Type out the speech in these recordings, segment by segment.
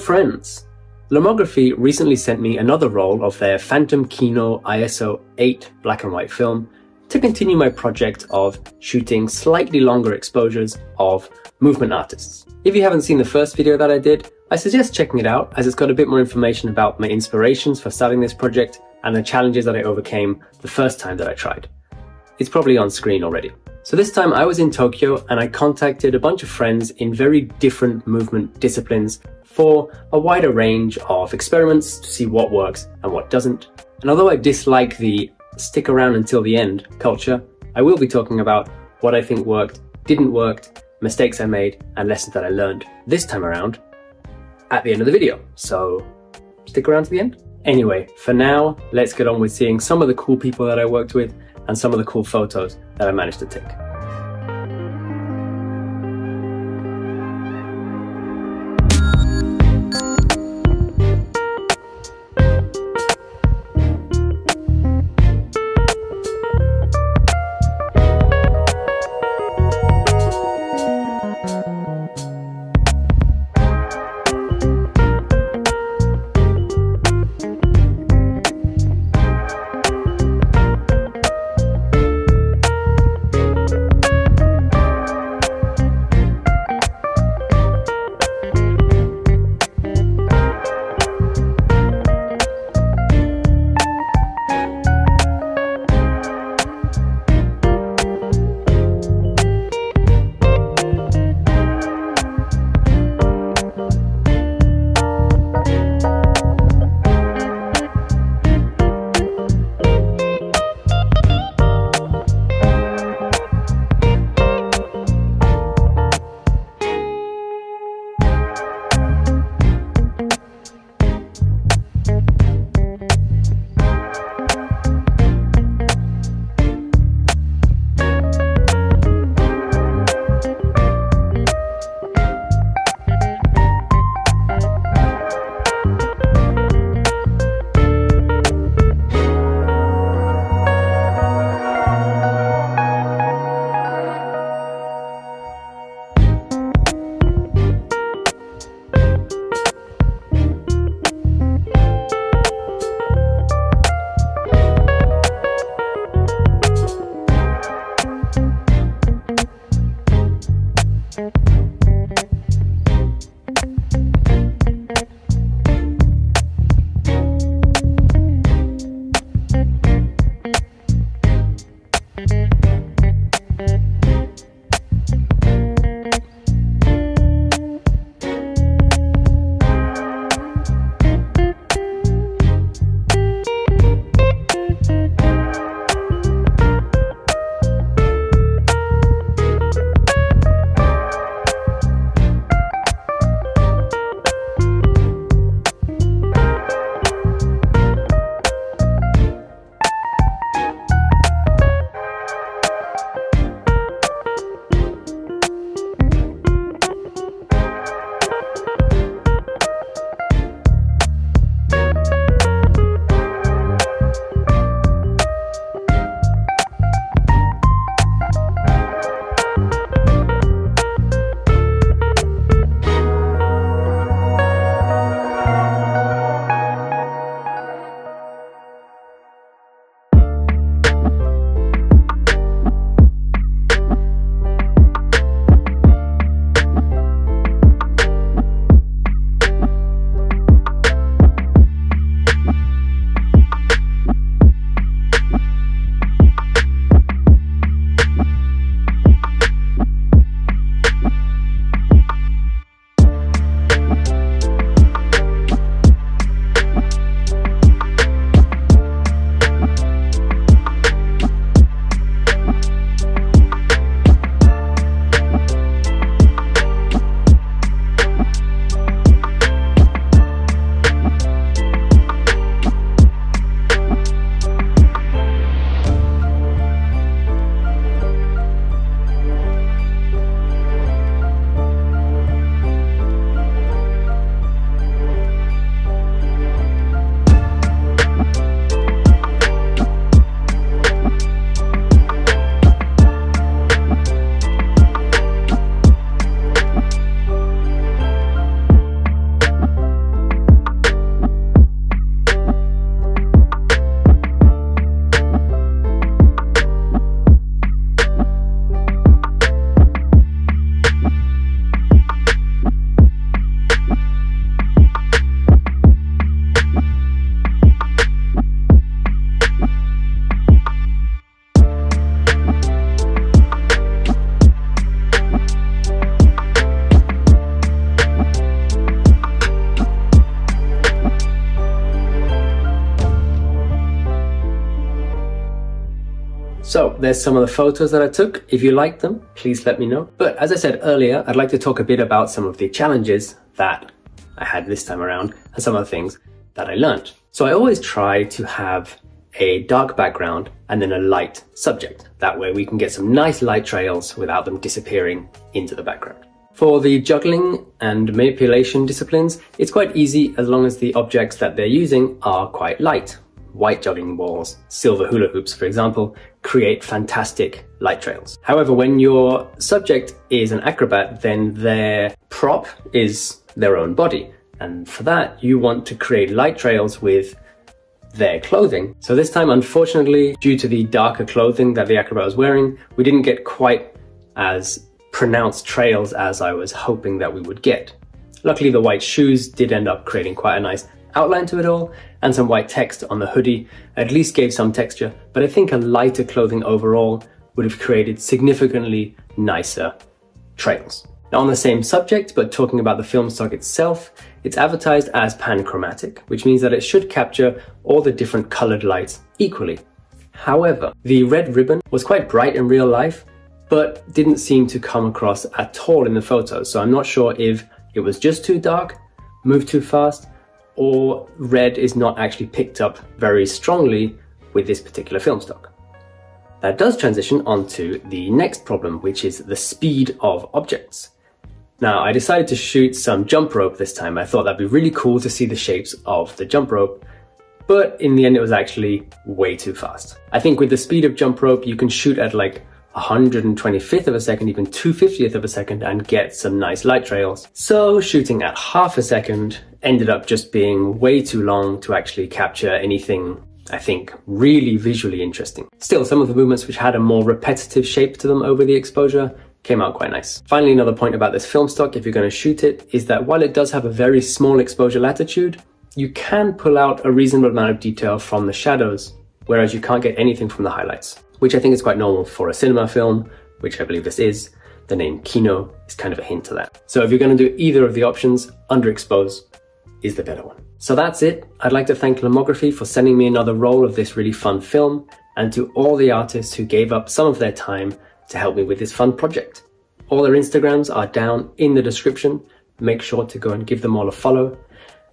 Friends! Lomography recently sent me another roll of their Fantôme Kino ISO 8 black and white film to continue my project of shooting slightly longer exposures of movement artists. If you haven't seen the first video that I did, I suggest checking it out as it's got a bit more information about my inspirations for starting this project and the challenges that I overcame the first time that I tried. It's probably on screen already. So this time I was in Tokyo and I contacted a bunch of friends in very different movement disciplines for a wider range of experiments to see what works and what doesn't. And although I dislike the stick around until the end culture, I will be talking about what I think worked, didn't work, mistakes I made, and lessons that I learned this time around at the end of the video. So stick around to the end. Anyway, for now, let's get on with seeing some of the cool people that I worked with and some of the cool photos that I managed to take. So there's some of the photos that I took. If you like them, please let me know. But as I said earlier, I'd like to talk a bit about some of the challenges that I had this time around and some of the things that I learned. So I always try to have a dark background and then a light subject. That way we can get some nice light trails without them disappearing into the background. For the juggling and manipulation disciplines, it's quite easy as long as the objects that they're using are quite light. White juggling balls, silver hula hoops, for example, create fantastic light trails. However, when your subject is an acrobat, then their prop is their own body. And for that, you want to create light trails with their clothing. So this time, unfortunately, due to the darker clothing that the acrobat was wearing, we didn't get quite as pronounced trails as I was hoping that we would get. Luckily, the white shoes did end up creating quite a nice outline to it all, and some white text on the hoodie at least gave some texture, but I think a lighter clothing overall would have created significantly nicer trails. Now on the same subject, but talking about the film stock itself, it's advertised as panchromatic, which means that it should capture all the different colored lights equally. However, the red ribbon was quite bright in real life, but didn't seem to come across at all in the photos. So I'm not sure if it was just too dark, moved too fast, or red is not actually picked up very strongly with this particular film stock. That does transition onto the next problem, which is the speed of objects. Now, I decided to shoot some jump rope this time. I thought that'd be really cool to see the shapes of the jump rope, but in the end it was actually way too fast. I think with the speed of jump rope, you can shoot at like 125th of a second, even 250th of a second, and get some nice light trails. So shooting at half a second ended up just being way too long to actually capture anything I think, really visually interesting. Still, some of the movements which had a more repetitive shape to them over the exposure came out quite nice. Finally, another point about this film stock, if you're going to shoot it, is that while it does have a very small exposure latitude, you can pull out a reasonable amount of detail from the shadows, whereas you can't get anything from the highlights which I think is quite normal for a cinema film, which I believe this is. The name Kino is kind of a hint to that. So if you're going to do either of the options, underexpose is the better one. So that's it. I'd like to thank Lomography for sending me another roll of this really fun film and to all the artists who gave up some of their time to help me with this fun project. All their Instagrams are down in the description. Make sure to go and give them all a follow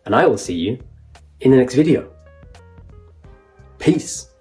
and I will see you in the next video. Peace.